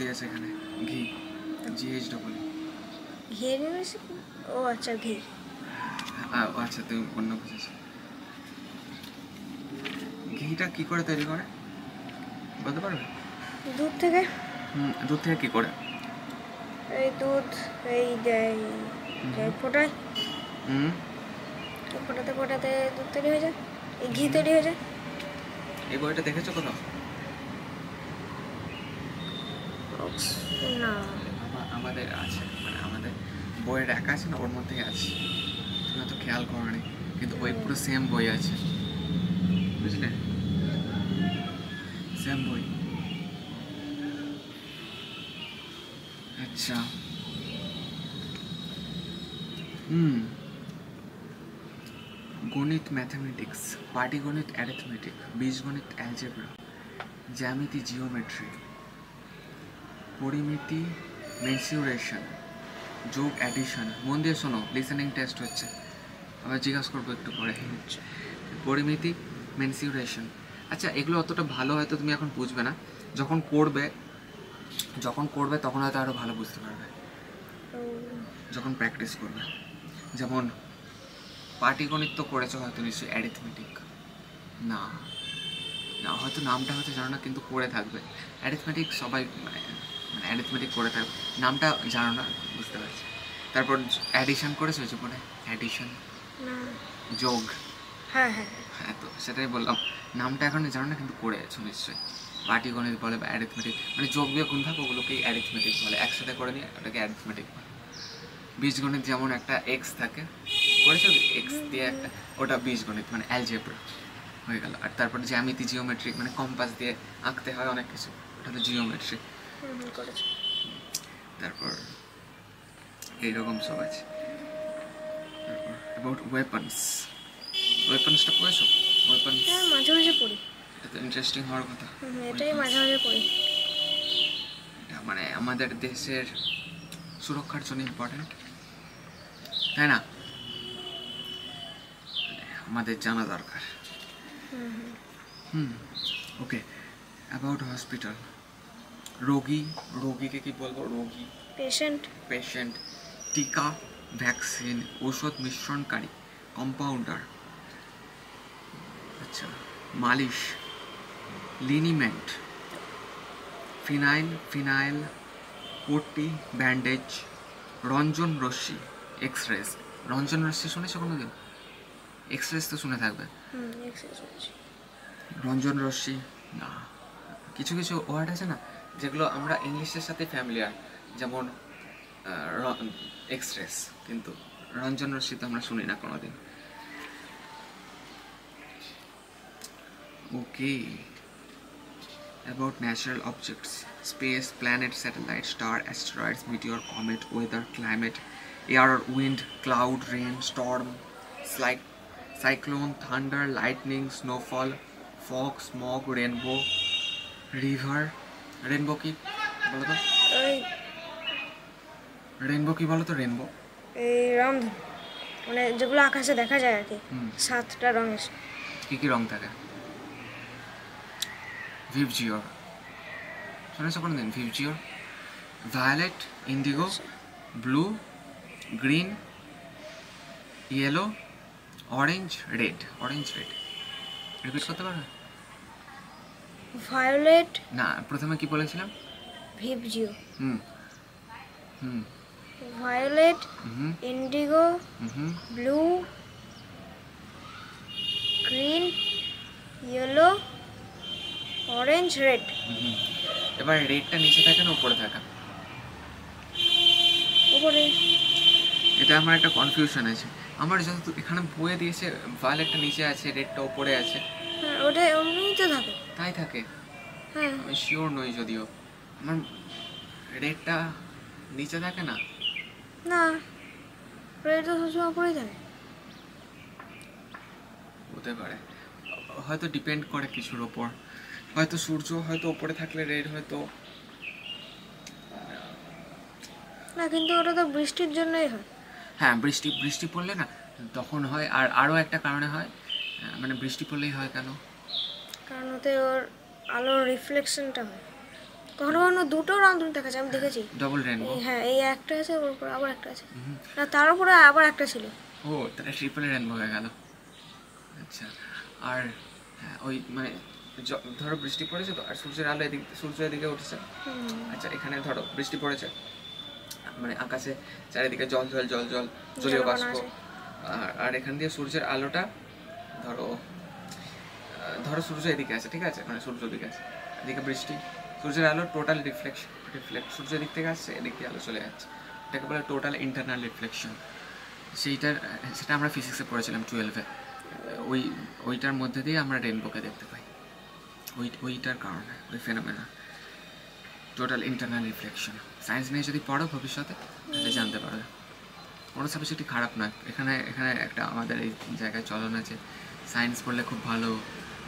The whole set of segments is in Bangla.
দিয়েছে এখানে। ঘি। জিএইচ ডবল ঘিয়ের নিয়েছে ও আচ্ছা ঘি ও আচ্ছা তুমি অন্য বুঝেছ ঘিটা কি করে তৈরি করে? বলতে পারবে? দুধ থেকে? হুম দুধ থেকে কি করে? এই দুধ এই দেয় দেয় ফোটায়। হুম। তো ফোটাতে ফোটাতে দুধ তৈরি হয়ে যায়। এই ঘি তৈরি হয়ে যায়। এই বইটা দেখেছ কোথাও? না। আমা- আমাদের আছে মানে আমাদের বইয়ের র্যাক আছে না ওর মধ্যেই আছে। তুমি তো খেয়াল করনি কিন্তু ওই পুরো সেম বই আছে। বুঝলে? সেম বই। আচ্ছা। হুম। গণিত ম্যাথামেটিক্স পাটিগণিত অ্যারিথমেটিক বীজগণিত অ্যালজেব্রা জ্যামিতি জিওমেট্রি পরিমিতি মেনসিউরেশন, যোগ অ্যাডিশন মন দিয়ে শোনো লিসেনিং টেস্ট হচ্ছে। আবার জিজ্ঞাসা করব একটু পরে। পরিমিতি মেনসিউরেশন। আচ্ছা এগুলো অতটা ভালো হয়তো তুমি এখন বুঝবে না। যখন করবে যখন করবে, তখন হয়তো আরও ভালো বুঝতে পারবে। যখন প্র্যাকটিস করবে। যেমন পাটিগণিত তো করেছ হয়তো নিশ্চয়ই অ্যারিথমেটিক না। না, হয়তো নামটা হয়তো জানো না, কিন্তু করে থাকবে। অ্যারিথমেটিক সবাই মানে অ্যারিথমেটিক করে থাকবে নামটা জানো না? বুঝতে পারছি। তারপর অ্যাডিশন করেছ জীবনে অ্যাডিশন না। যোগ? হ্যাঁ হ্যাঁ। হ্যাঁ তো সেটাই বললাম। নামটা এখন জানো না কিন্তু করেছ নিশ্চয়ই। পাটিগণিত বলে বা অ্যারিথমেটিক মানে যোগ বিয়োগ গুণভাগ ওগুলোকেই অ্যারিথমেটিক বলে। একসাথে করে নিয়ে ওটাকে অ্যারিথমেটিক বলে। বীজগণিত যেমন একটা এক্স থাকে করেছ এক্স দিয়ে একটা ওটা বীজগণিত মানে অ্যালজেব্রা হয়ে গেল। আর তারপরে জ্যামিতি জিওমেট্রি মানে কম্পাস দিয়ে আঁকতে হয় অনেক কিছু। ওটা হলো জিওমেট্রি তারপর এইরকম সব আছে। তারপর অ্যাবাউট ওয়েপন্স ওয়েপন্সটা পড়েছো? ওয়েপন্স হ্যাঁ মাঝে মাঝে পড়ি। এটা ইন্টারেস্টিং হওয়ার কথা। এটাই মাঝে মাঝে পড়ি। এটা মানে আমাদের দেশের সুরক্ষার জন্য ইম্পর্টেন্ট তাই না? মানে আমাদের জানা দরকার। হুম ওকে অ্যাবাউট হসপিটাল রোগী রোগীকে কি বলব? রোগী। পেশেন্ট পেশেন্ট টিকা ভ্যাকসিন ঔষধ মিশ্রণকারী কম্পাউন্ডার আচ্ছা মালিশ লিনিমেন্ট ফিনাইল ফিনাইল পট্টি ব্যান্ডেজ রঞ্জন রশ্মি এক্স রেস রঞ্জন রশ্মি শুনেছো কোনো দিন এক্স রেস তো শুনে থাকবে। রঞ্জন রশ্মি না। কিছু কিছু ওয়ার্ড আছে না? যেগুলো আমরা ইংলিশের সাথে ফ্যামিলিয়ার যেমন এক্সপ্রেস কিন্তু রঞ্জন রশ্মি তো আমরা শুনি না কোনোদিন। Okay about natural objects space planet satellite star asteroids meteor comet weather climate air wind cloud rain storm like cyclone thunder lightning snowfall fog smog rainbow river rainbow কি? বলো তো। রেনবো কি বলো তো রেনবো এই রামধনু মানে যেগুলো আকাশে দেখা যায় আর কি সাতটা রঙের। কি কি রং থাকে? ভিভজিওর শুনেছো কোনো দিন VIBGYOR violet indigo blue green yellow orange red orange red repeat করতে পারবে ভায়োলেট না প্রথমে কি বলেছিলাম? ভিভজিও হুম। হুম। Violet indigo blue green yellow orange red হুম। এবার রেডটা নিচে থাকে না উপরে থাকে? উপরে। এটা আমার একটা কনফিউশন আছে। আমার যত এখানে বইয়ে দিয়েছে ভায়োলেটটা নিচে আছে রেডটা উপরে আছে। হ্যাঁ ওটা এমনিই তো থাকে। তাই থাকে? হ্যাঁ। আমি শিওর নই যদিও। আমার রেডটা নিচে থাকে না? না রেড তো সবসময় উপরেই থাকে। হতে পারে। হয়তো ডিপেন্ড করে কিছুর ওপর। হয়তো সূর্য হয়তো ওপরে থাকলে রেড হয়তো না কিন্তু ওটা তো বৃষ্টির জন্যই হয়। হ্যাঁ বৃষ্টি বৃষ্টি পড়লে না তখন হয়। আর আরও একটা কারণে হয় মানে বৃষ্টি পড়লেই হয় কেন? কারণ ওর আলোর রিফ্লেকশনটা হয়। কখনো কখনো দুটো রামধনু দেখা যায় আমি দেখেছি। ডবল রেনবো হ্যাঁ এই একটা আছে ওর উপর আবার একটা আছে। না তার উপরে আবার একটা ছিল। ও তাহলে ট্রিপল রেনবো হয়ে গেল। আচ্ছা আর হ্যাঁ, ওই মানে ধরো বৃষ্টি পড়েছে তো আর সূর্যের আলো এদিক সূর্য এদিকে উঠেছে? আচ্ছা এখানে ধরো বৃষ্টি পড়েছে মানে আকাশে চারিদিকে জল জল জল জল জলীয় বাষ্প। আর আর এখান দিয়ে সূর্যের আলোটা ধরো ধরো সূর্য এদিকে আছে, ঠিক আছে? মানে সূর্য দিকে আছে, এদিকে বৃষ্টি। সূর্যের আলো টোটাল রিফ্লেকশন রিফ্লেক্ট সূর্য দিক থেকে আসছে, এদিক দিয়ে আলো চলে যাচ্ছে। এটাকে বলে টোটাল ইন্টারনাল রিফ্লেকশন সেইটার, সেটা আমরা ফিজিক্সে পড়েছিলাম টুয়েলভে ওই, ওইটার মধ্যে দিয়ে আমরা রেনবোকে দেখতে পাই। ওই, ওইটার কারণে, ওই phenomena total internal reflection science নিয়ে যদি পড়ো ভবিষ্যতে, তাহলে জানতে পারবে। কোনো সাবজেক্টই খারাপ নয়। এখানে এখানে একটা আমাদের এই জায়গায় চলন আছে। সায়েন্স পড়লে খুব ভালো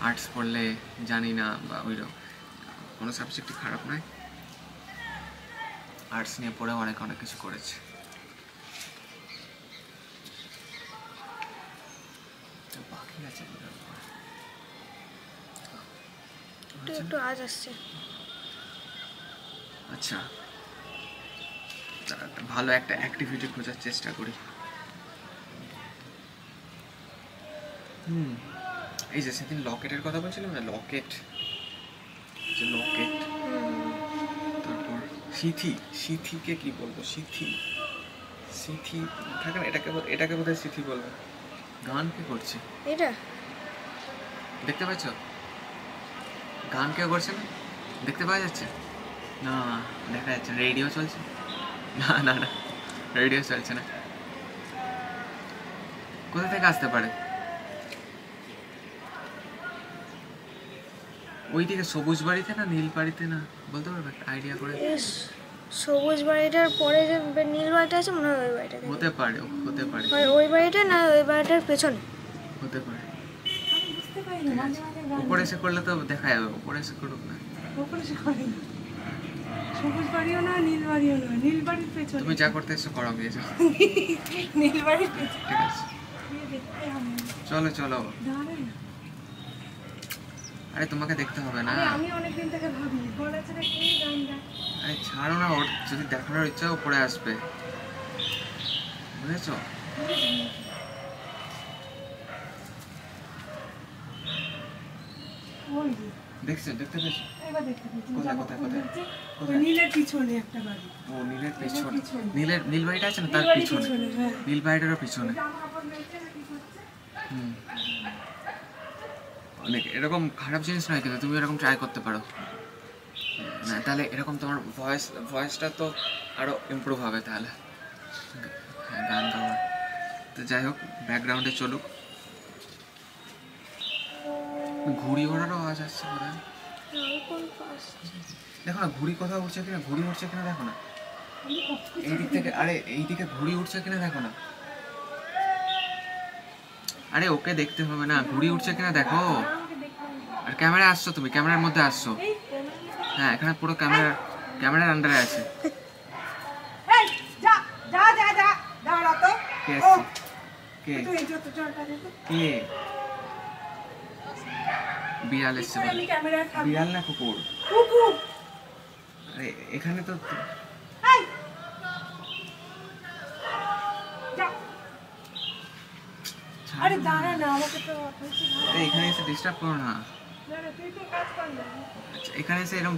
আর্টস পড়লে জানি না বা ওইরকম কোনো সাবজেক্টই খারাপ নয়। আর্টস নিয়ে পড়েও অনেক অনেক কিছু করেছে। তো বাকি আছে। একটু আজ আসছে। আচ্ছা। ভালো একটা অ্যাক্টিভিটি খোঁজার চেষ্টা করি। হুম। এই যে সেদিন লকেটের কথা বলছিলাম না? লকেট। যে লকেট। তারপর সিথি। সিথিকে কি বলব? সিথি। সিথি থাকে না? এটাকে এটাকে বোধহয় সিথি বলব। গান কে করছে? এটা। দেখতে পাচ্ছ? গান কেউ করছে না? দেখতে পাওয়া যাচ্ছে? না দেখা যাচ্ছে রেডিও চলছে? না না না। রেডিও চলছে না। কোথা থেকে আসতে পারে? ওই দিকে সবুজ বাড়িতে না নীল বাড়িতে না? বলতে পারবে? আইডিয়া করে সবুজ বাড়িটার পরে যে নীল বাড়িটা আছে মনে হয় ওই বাড়িটা হতে পারে হতে পারে। হয় ওই বাড়িটা না ওই বাড়িটার পেছনে? হতে পারে। উপরে এসে করলে তো দেখা যাবে উপরে এসে করুক না। ওপরে সে করে না। সবুজ বাড়িও না নীল বাড়িও না নীল বাড়ির পেছনে। তুমি যা করতে এসো করো গিয়ে নীল বাড়ির পেছনে। ঠিক আছে। গিয়ে দেখতে হবে। চলো চলো। আরে তোমাকে দেখতে হবে না। আমি অনেকদিন থেকে ভাবি গলা ছেড়ে কে গান গায়? আরে ছাড়ো না ওর যদি দেখানোর ইচ্ছা ও পরে আসবে। বুঝেছ? দেখছ দেখতে পেয়েছ? কোথায়, কোথায়, কোথায়? কোথায়? নীলের পিছনে একটা বাড়ি। ও নীলের পিছনে। নীলের নীল বাড়িটা আছে না? তার পিছনে। হ্যাঁ। নীল বাড়িটারও পিছনে। হুম। অনেক এরকম খারাপ জিনিস নয় কিন্তু তুমি এরকম ট্রাই করতে পারো। না তাহলে এরকম তোমার ভয়েস ভয়েসটা তো আরও ইমপ্রুভ হবে তাহলে। হ্যাঁ গান গাওয়ার তো যাই হোক ব্যাকগ্রাউন্ডে চলুক। ঘুড়ি ওড়ারও আওয়াজ আসছে বোধ হয়। দেখো না ঘুড়ি কোথাও উঠছে কিনা ঘুড়ি উঠছে কিনা দেখো না। এই দিক থেকে আরে এই দিকে ঘুড়ি উঠছে কিনা দেখো না। আরে ওকে দেখতে হবে না। ঘুড়ি উঠছে কিনা দেখো। আর ক্যামেরা আসছো তুমি ক্যামেরার মধ্যে আসছো। হ্যাঁ এখানে পুরো ক্যামেরা ক্যামেরার আন্ডারে আছে। কে বিড়াল এসছে বিড়াল না কুকুর? কুকুর। আরে এখানে তো আরে। দাঁড়া না আমাকে তো। এখানে এসে ডিস্টার্ব করো না দাঁড়া তুই তো কাজ কর না আচ্ছা এখানে এসে এরকম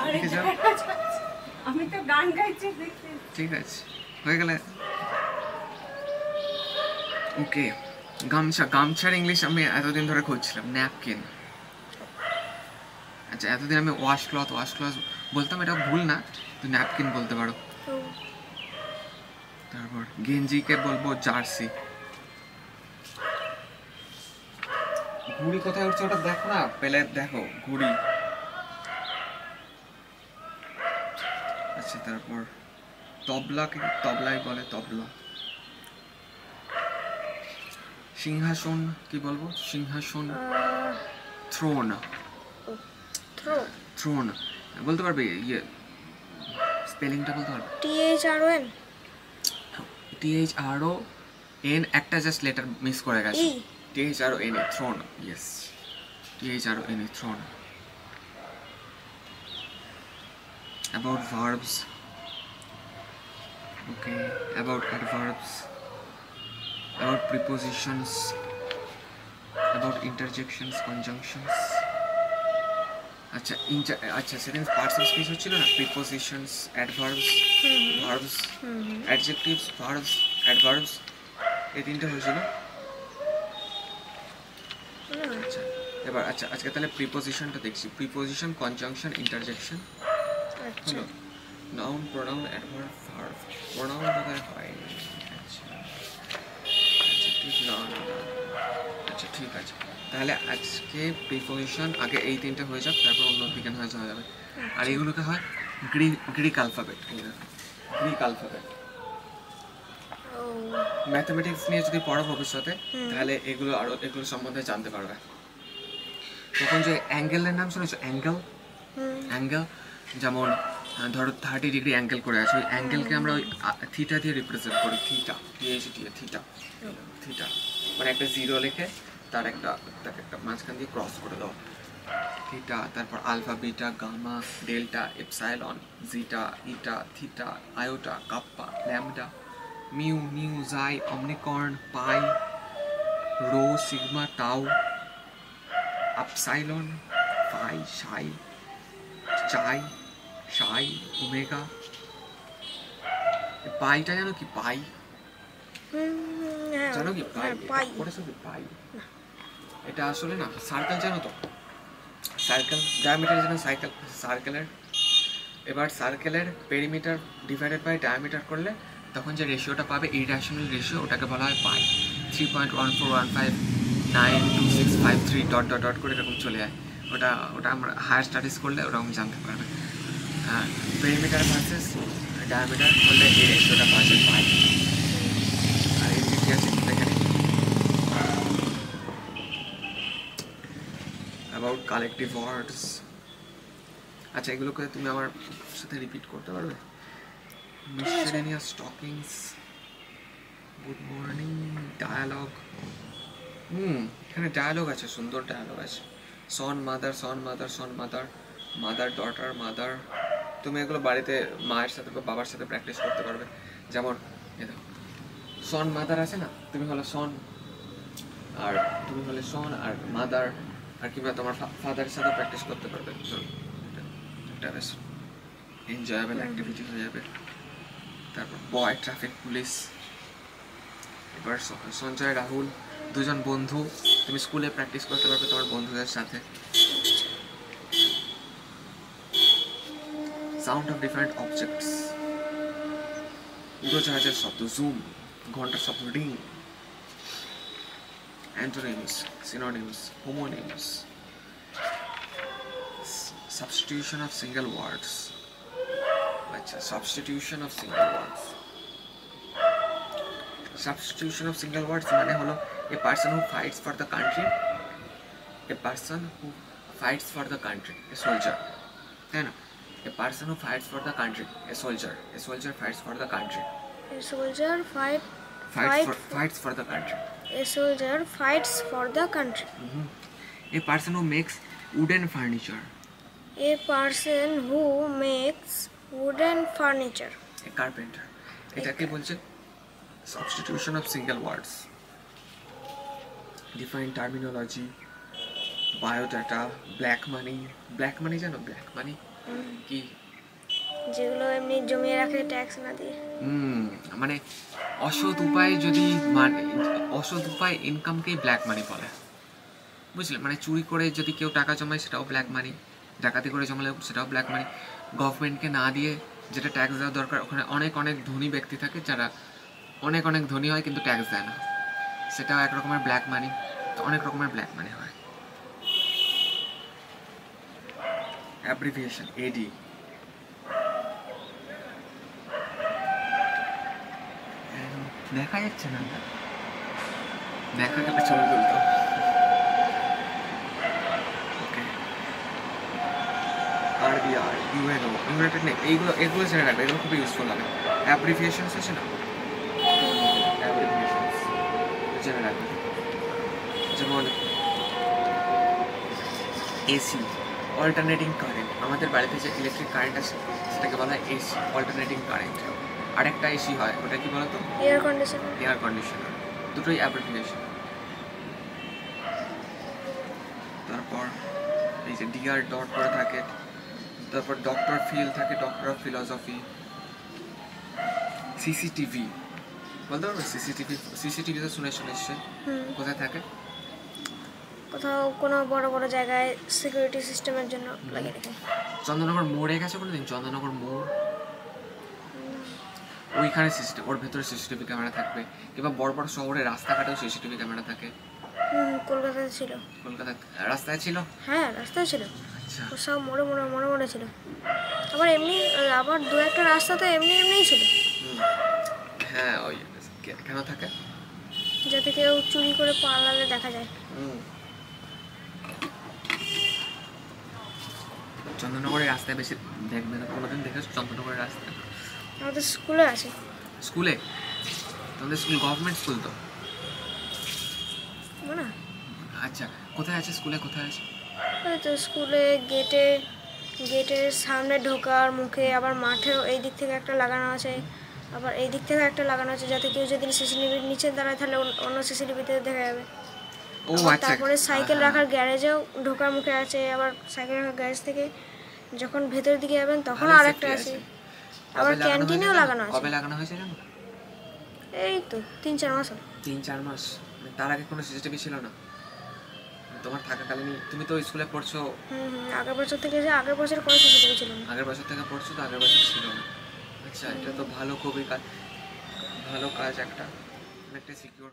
আরে। আমি তো গান গাইছি ঠিক আছে হয়ে গেলে ওকে গামছা গামছার ইংলিশ আমি এতদিন ধরে খুঁজছিলাম ন্যাপকিন আচ্ছা এতদিন আমি ওয়াশ ক্লথ ওয়াশ ক্লথ বলতাম এটা ভুল না তুই ন্যাপকিন বলতে পারো তারপর গেঞ্জিকে বলব জার্সি। ঘুড়ি কোথায় উঠছে ওটা দেখো না পেলে দেখো ঘুড়ি। আচ্ছা তারপর তবলাকে তবলাই বলে তবলা। সিংহাসন কি বলব? সিংহাসন থ্রোন থ্রোন বলতে পারবে ইয়ে স্পেলিংটা বলতে পারবে? T H R N TH R O N একটা জাস্ট লেটার মিস করে গেছে E T H R O N E throne yes T H R O N E throne about verbs okay about adverbs about prepositions about interjections conjunctions আচ্ছা ইন্টার আচ্ছা সেকেন্ড পার্টস অফ স্পিচ হচ্ছিল না? Prepositions adverbs verbs adjectives verbs adverbs এই তিনটে হয়েছিল। আচ্ছা এবার আচ্ছা আজকে তাহলে প্রিপোজিশনটা দেখছি। প্রিপোজিশন কনজাংশন ইন্টারজেকশন হলো noun pronoun adverb verb pronoun বোধহয় হয় আচ্ছা। না না আচ্ছা ঠিক আছে। তাহলে আজকে প্রিপোজিশন আগে এই তিনটে হয়ে যাক তারপর অন্য বিজ্ঞান হয়ে যাওয়া যাবে। আর এগুলোকে হয় Greek Greek alphabet Greek alphabet ও। ম্যাথমেটিক্স নিয়ে যদি পড়ো ভবিষ্যতে তাহলে এগুলো আরও এগুলো সম্বন্ধে জানতে পারবে। তখন যে অ্যাঙ্গেলের নাম শুনেছো? অ্যাঙ্গেল অ্যাঙ্গেল যেমন ধরো থার্টি ডিগ্রি অ্যাঙ্গেল করে আছে ওই অ্যাঙ্গেলকে আমরা ওই থিটা দিয়ে রিপ্রেজেন্ট করি। থিটা টিএইচটি থিটা থিটা মানে একটা জিরো লিখে তার একটা তাকে একটা মাঝখান দিয়ে ক্রস করে দাও। থিটা তারপর alpha beta gamma delta epsilon zeta eta theta iota kappa lambda mu nu xi omicron pi rho sigma tau upsilon phi psi chi psi omega. পাইটা জানো কি পাই? জানো কি পাই? হ্যাঁ, পাই। পড়েছো কি পাই? এটা আসলে না সার্কেল জানো তো? সার্কেল ডায়ামিটার জানো সাইকেল সার্কেলের এবার সার্কেলের পেরিমিটার ডিভাইডেড বাই ডায়ামিটার করলে তখন যে রেশিওটা পাবে ইরেশনাল রেশিও ওটাকে বলা হয় pi three point one four one five nine two six five three dot dot dot করে এরকম চলে যায়। ওটা ওটা আমরা হায়ার স্টাডিজ করলে ওরকম জানতে পারবে। পেরিমিটার ভার্সেস ডায়ামিটার করলে এই রেশিওটা পাওয়া যায় পাই আর এই কি আছে দেখে নিই অ্যাবাউট কালেকটিভ ওয়ার্ডস আচ্ছা এগুলোকে তুমি আমার সাথে রিপিট করতে পারবে? Miscellaneous talkings good morning dialogue hmm, এখানে ডায়ালগ আছে, সুন্দর ডায়ালগ আছে। Son mother son mother son mother mother daughter mother তুমি এগুলো বাড়িতে মায়ের সাথে বা বাবার সাথে প্র্যাকটিস করতে পারবে। যেমন সন মাদার আছে না? তুমি হলো সন আর, তুমি হলে সন আর মাদার আর কিংবা তোমার ফাদারের সাথে প্র্যাকটিস করতে পারবে। এটা বেশ এনজয়েবল অ্যাক্টিভিটি হয়ে যাবে। তারপর বয় ট্রাফিক পুলিশ এবার সঞ্জয় রাহুল দুজন বন্ধু। তুমি স্কুলে প্র্যাকটিস করতে পারবে তোমার বন্ধুদের সাথে। সাউন্ড অফ ডিফারেন্ট অবজেক্টস উড়োজাহাজের শব্দ জুম ঘণ্টার শব্দ ring antonyms, synonyms, homonyms, S- substitution of single words. আচ্ছা substitution of single words. Substitution of single words মানে হলো a person who fights for the country, a person who fights for the country, a soldier. তাই না a person who fights for the country, a soldier, a soldier fights for the country, A soldier fight fights Fight for for- a soldier fights for the country. A person who makes wooden furniture. A person who makes wooden furniture. A carpenter. এটাকে বলছে substitution of single words. Define terminology, biodata, black money. Black money জানো black money কি যেগুলো এমনি জমিয়ে রাখে ট্যাক্স না দিয়ে। হুম মানে অসৎ উপায়ে যদি মানে অসৎ উপায় ইনকামকেই ব্ল্যাক মানি বলে। বুঝলে? মানে চুরি করে যদি কেউ টাকা জমায়, সেটাও ব্ল্যাক মানি ডাকাতি করে জমালে সেটাও ব্ল্যাক মানি গভর্নমেন্টকে না দিয়ে যেটা ট্যাক্স দেওয়া দরকার, ওখানে অনেক অনেক ধনী ব্যক্তি থাকে যারা অনেক অনেক ধনী হয় কিন্তু ট্যাক্স দেয় না। সেটাও এক রকমের ব্ল্যাক মানি তো অনেক রকমের ব্ল্যাক মানি হয়। অ্যাব্রিভিয়েশন এডি দেখা যাচ্ছে না দেখা গেলে ছবি তুলতো ইউএনও ইউনাইটেড নেই এইগুলো এগুলো জেনে রাখবে, এগুলো খুবই ইউজফুল অ্যাব্রিভিয়েশনস আছে না? জেনে রাখবে। যেমন এসি অল্টারনেটিং কারেন্ট আমাদের বাড়িতে যে ইলেকট্রিক কারেন্ট আছে, সেটাকে বলা হয় এসি অল্টারনেটিং কারেন্ট আরেকটা এসি হয় ওটা কি বলতো? এয়ার কন্ডিশনার এয়ার কন্ডিশনার দুটোই অ্যাপ্লিকেশন তারপর এই যে ডিআর ডট করে থাকে তারপর ডক্টর ফিল থাকে ডক্টর অফ ফিলসফি সিসিটিভি বলতে পারব? সিসিটিভি সিসিটিভি তো শুনে শুনেছে হুম। কোথায় থাকে? কোথাও কোনো বড় বড় জায়গায় সিকিউরিটি সিস্টেমের জন্য লাগিয়ে রেখে। চন্দ্রনগর মোড়ে গেছে কোনোদিন? চন্দ্রনগর মোড়? ওইখানে সিসিটিভি ওর ভেতরে সিসিটিভি ক্যামেরা থাকবে। কিংবা বড় বড় শহরে রাস্তাঘাটেও সিসিটিভি ক্যামেরা থাকে। কলকাতাতে ছিল। কলকাতা রাস্তায় ছিল? হ্যাঁ রাস্তায় ছিল। আচ্ছা। সব মোড়ে মোড়ে মোড়ে মোড়ে ছিল। আবার এমনি আবার দু একটা রাস্তা তো এমনি এমনিই ছিল। হ্যাঁ ওই কেন থাকে? যাতে কেউ চুরি করে পালালে দেখা যায়। চন্দ্রনগরের রাস্তায় বেশি দেখবে না কোনোদিন দেখেছ? চন্দ্রনগরের রাস্তায়? আমাদের স্কুলে আছে। স্কুলে? তোমাদের স্কুল গভর্নমেন্ট স্কুল তো? না আচ্ছা কোথায় আছে স্কুলে কোথায় আছে? তো স্কুলে গেটে গেটের সামনে ঢোকার মুখে আবার মাঠেও এই দিক থেকে একটা লাগানো আছে। আবার এই দিক থেকে একটা লাগানো আছে যাতে কেউ যদি সিসিটিভির নিচে দাঁড়ায় তাহলে অন্য- সিসিটিভিতে দেখা যাবে। ও আচ্ছা। তারপরে সাইকেল রাখার গ্যারেজেও ঢোকার মুখে আছে আবার সাইকেল রাখার গ্যারেজ থেকে যখন ভেতরের দিকে যাবেন তখন আরও আরেকটা আছে। আবার ক্যান্টিনেও লাগানো আছে কবে লাগানো হয়েছে জানো? এই তো তিন চার মাস হলো। তিন চার মাস। মানে তার আগে কোনো সিসিটিভি ছিল না। তোমার থাকাকালীনই তুমি তো স্কুলে পড়ছো। হুম আগের বছর থেকে যে আগের বছর কোনো সিসিটিভি ছিল না। আগের বছর থেকে পড়ছো তো আগের বছর ছিল না। আচ্ছা এটা তো ভালো খুবই কাজ ভালো কাজ একটা। অনেকটা সিকিউর